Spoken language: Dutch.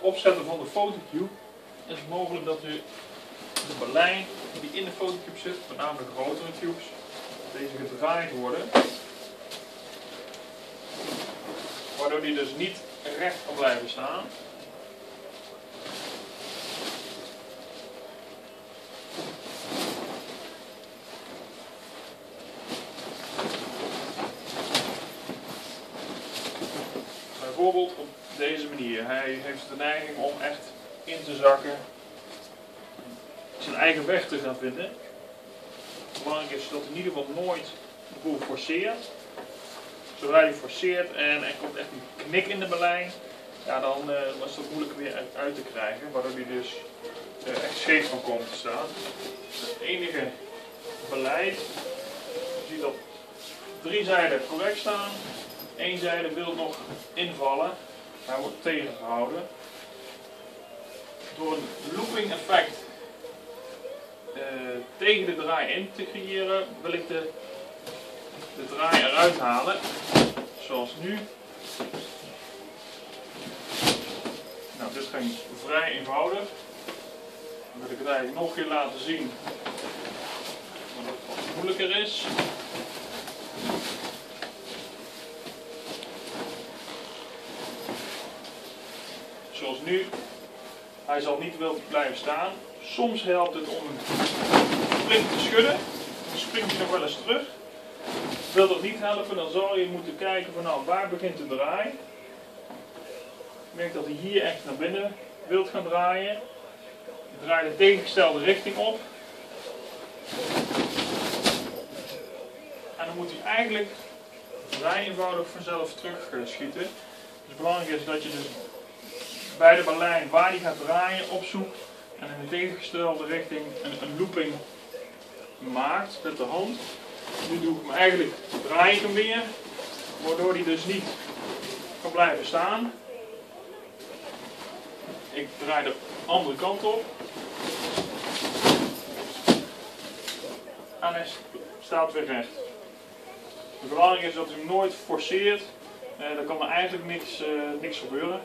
het opzetten van de fotocube is het mogelijk dat u de berlijn die in de fotocube zit, met name de grotere cubes, deze gedraaid worden. Waardoor die dus niet recht kan blijven staan. Bijvoorbeeld op deze manier. Hij heeft de neiging om echt in te zakken, zijn eigen weg te gaan vinden. Belangrijk is dat in ieder geval nooit de boel forceert. Zodra hij forceert en er komt echt een knik in de berlijn, ja, dan is dat moeilijk weer uit, te krijgen, waardoor hij dus uh, echt scheef van komt te staan. Het enige beleid, je ziet dat drie zijden correct staan, één zijde wil nog invallen, hij wordt tegengehouden. Door een looping effect uh, tegen de draai in te creëren, wil ik de, de draai eruit halen, zoals nu. Nou, dit ging vrij eenvoudig. Dan wil ik het eigenlijk nog een keer laten zien, omdat het wat moeilijker is. Zoals nu. Hij zal niet wel blijven staan. Soms helpt het om een flink te schudden. Dan springt hij nog wel eens terug. Wil dat niet helpen, dan zal je moeten kijken van nou, waar begint de draai. Ik merk dat hij hier echt naar binnen wilt gaan draaien. Je draait de tegengestelde richting op. En dan moet hij eigenlijk vrij eenvoudig vanzelf terug schieten. Dus belangrijk is dat je dus bij de berlijn waar die gaat draaien opzoekt en in de tegengestelde richting een, een looping maakt met de hand. Nu doe ik hem eigenlijk, draai ik hem weer, waardoor hij dus niet kan blijven staan. Ik draai de andere kant op. En hij staat weer recht. Het belangrijke is dat u hem nooit forceert. Eh, dan kan er eigenlijk niks, uh, niks gebeuren.